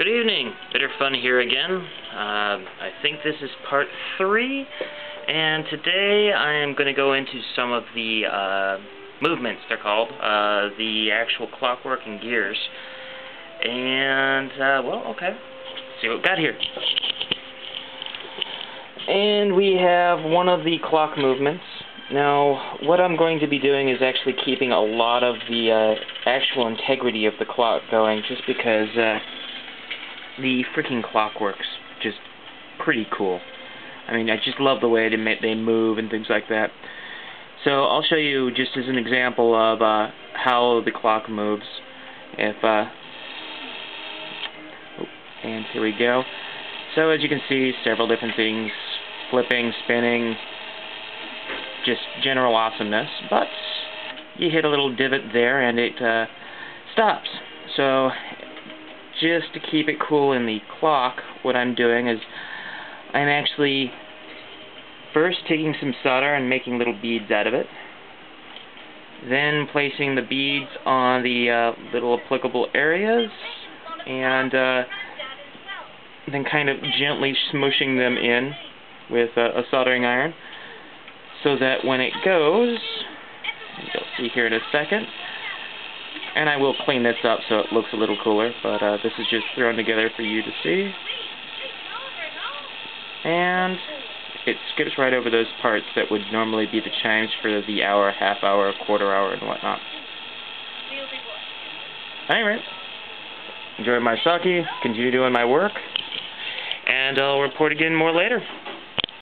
Good evening, Bitter Fun here again. Uh, I think this is part three, and today I am going to go into some of the uh, movements, they're called, uh, the actual clockwork and gears. And, uh, well, okay, Let's see what we got here. And we have one of the clock movements. Now, what I'm going to be doing is actually keeping a lot of the uh, actual integrity of the clock going, just because uh, the freaking clockworks just pretty cool. I mean, I just love the way they they move and things like that. So I'll show you just as an example of uh, how the clock moves. If uh, oh, and here we go. So as you can see, several different things: flipping, spinning, just general awesomeness. But you hit a little divot there, and it uh, stops. So just to keep it cool in the clock, what I'm doing is I'm actually first taking some solder and making little beads out of it. Then placing the beads on the uh, little applicable areas and uh, then kind of gently smushing them in with uh, a soldering iron so that when it goes, you'll see here in a second, and I will clean this up so it looks a little cooler, but uh, this is just thrown together for you to see. And it skips right over those parts that would normally be the chimes for the hour, half hour, quarter hour, and whatnot. Anyway, enjoy my sake, continue doing my work, and I'll report again more later.